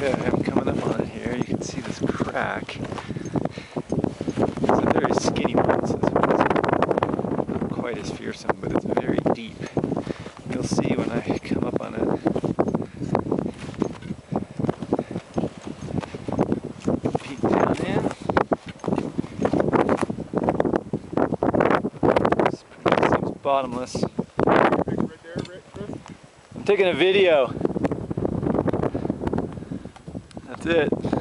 Okay, I'm coming up on it here. You can see this crack. It's a very skinny one, so one's not quite as fearsome, but it's very deep. You'll see when I come up on it. Peek down in. This pretty- seems bottomless. I'm taking a video. That's it.